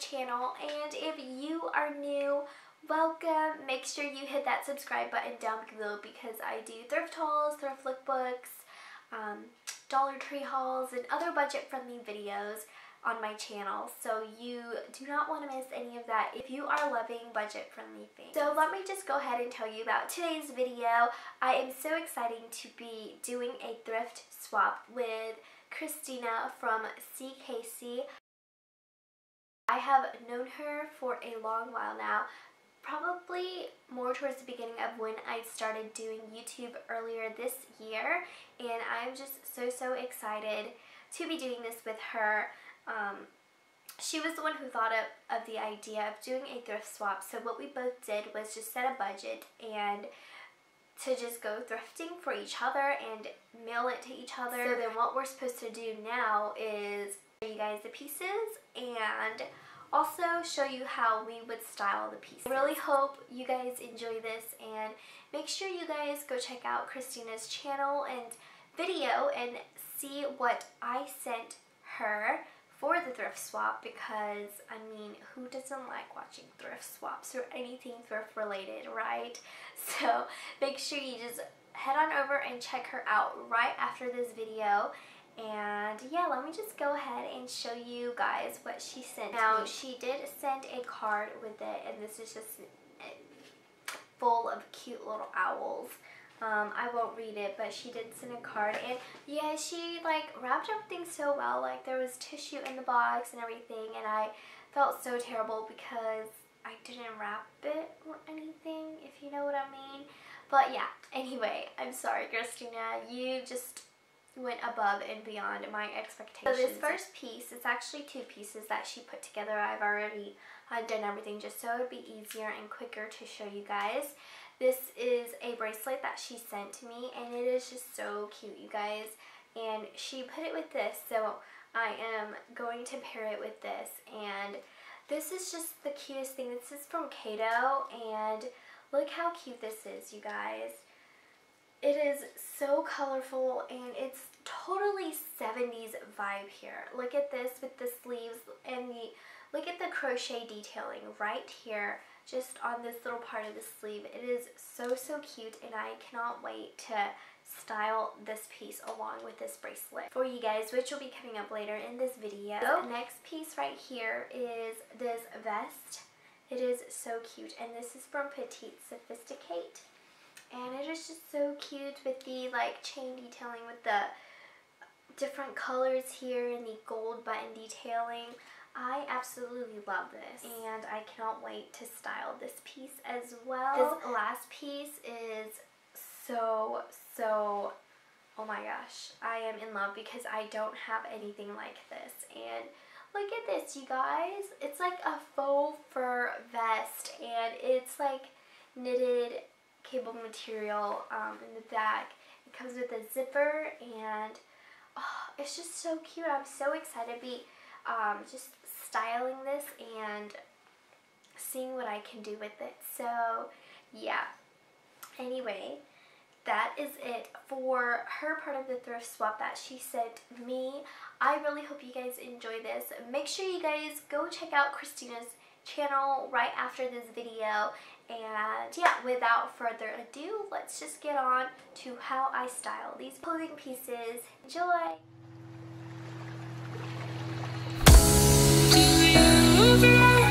channel and if you are new, welcome. Make sure you hit that subscribe button down below because I do thrift hauls, thrift lookbooks, um, Dollar Tree hauls, and other budget-friendly videos on my channel so you do not want to miss any of that if you are loving budget friendly things. So let me just go ahead and tell you about today's video. I am so excited to be doing a thrift swap with Christina from SeeKaySee. I have known her for a long while now, probably more towards the beginning of when I started doing YouTube earlier this year and I'm just so so excited to be doing this with her. Um, she was the one who thought of, of the idea of doing a thrift swap. So what we both did was just set a budget and to just go thrifting for each other and mail it to each other. So then what we're supposed to do now is show you guys the pieces and also show you how we would style the pieces. I really hope you guys enjoy this and make sure you guys go check out Christina's channel and video and see what I sent her for the thrift swap because, I mean, who doesn't like watching thrift swaps or anything thrift related, right? So make sure you just head on over and check her out right after this video. And yeah, let me just go ahead and show you guys what she sent Now, me. she did send a card with it, and this is just full of cute little owls. Um, I won't read it, but she did send a card. And yeah, she like wrapped everything so well. Like there was tissue in the box and everything. And I felt so terrible because I didn't wrap it or anything, if you know what I mean. But yeah, anyway, I'm sorry, Christina. You just went above and beyond my expectations. So this first piece, it's actually two pieces that she put together. I've already uh, done everything just so it would be easier and quicker to show you guys. This is a bracelet that she sent to me and it is just so cute, you guys. And she put it with this, so I am going to pair it with this. And this is just the cutest thing. This is from Cato and look how cute this is, you guys. It is so colorful and it's totally 70s vibe here. Look at this with the sleeves and the, look at the crochet detailing right here just on this little part of the sleeve. It is so, so cute and I cannot wait to style this piece along with this bracelet for you guys, which will be coming up later in this video. The next piece right here is this vest. It is so cute and this is from Petite Sophisticate. And it is just so cute with the like chain detailing with the different colors here and the gold button detailing. I absolutely love this and I cannot wait to style this piece as well. This last piece is so, so, oh my gosh. I am in love because I don't have anything like this and look at this you guys. It's like a faux fur vest and it's like knitted cable material um, in the back. It comes with a zipper and oh, it's just so cute. I'm so excited to be um, just styling this and seeing what I can do with it. So yeah. Anyway, that is it for her part of the thrift swap that she sent me. I really hope you guys enjoy this. Make sure you guys go check out Christina's channel right after this video. And yeah, without further ado, let's just get on to how I style these clothing pieces. Enjoy! Do you